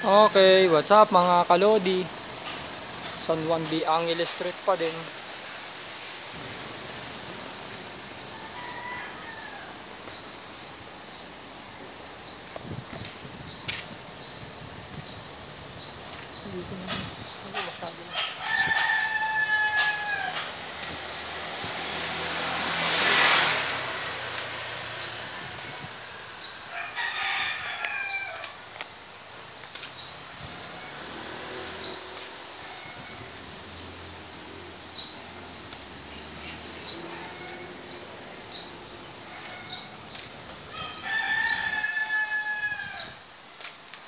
Okay, what's up mga kalodi? San Juan B. Angeles Street pa din. Dito na.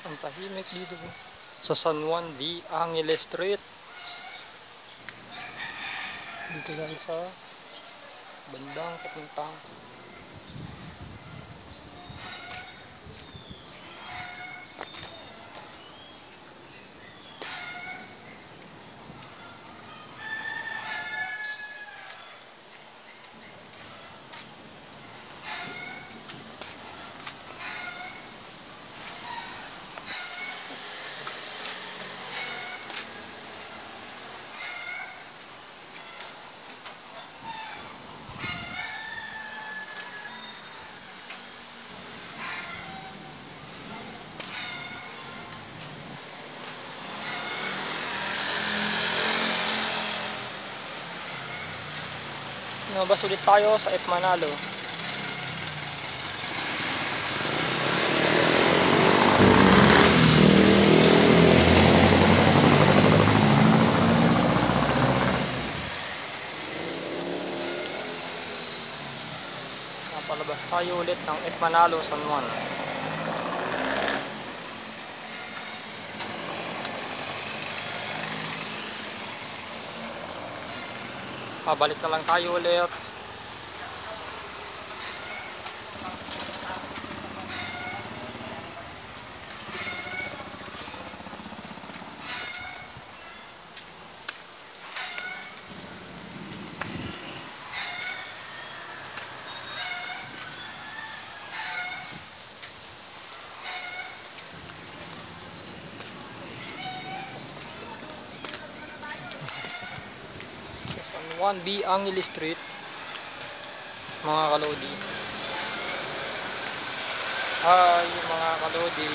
Ang tahimik dito. Sa San Juan V. Angeles Street. Dito lang sa bandang papuntang Lumabas ulit tayo sa F Manalo. Napalabas tayo ulit ng F Manalo San Juan. Pabalik na lang tayo ulit. San Juan B. Angeles Street. Mga kalodi. Hi mga kalodi.